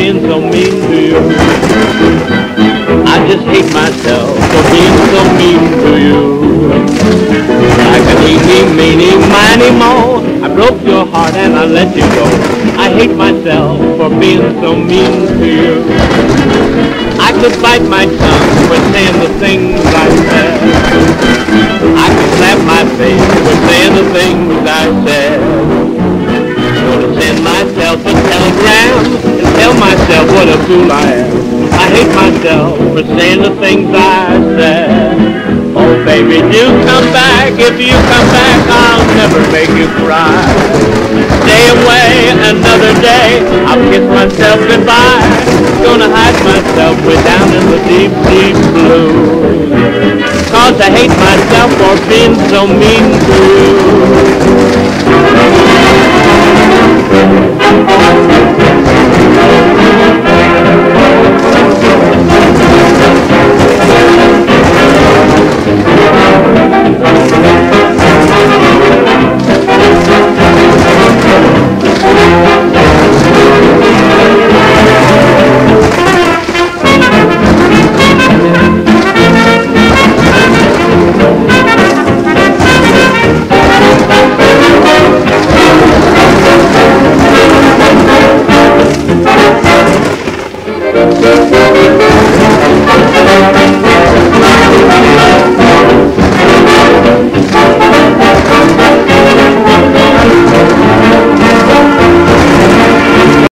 you. I just hate myself for being so mean to you. Like an eeny, meeny, miny, mo. I broke your heart and I let you go. I hate myself for being so mean to you. I hate myself for saying the things I said. Oh baby, do come back. If you come back, I'll never make you cry. Stay away another day. I'll kiss myself goodbye. Gonna hide myself way down in the deep, deep blue. Cause I hate myself for being so mean to you.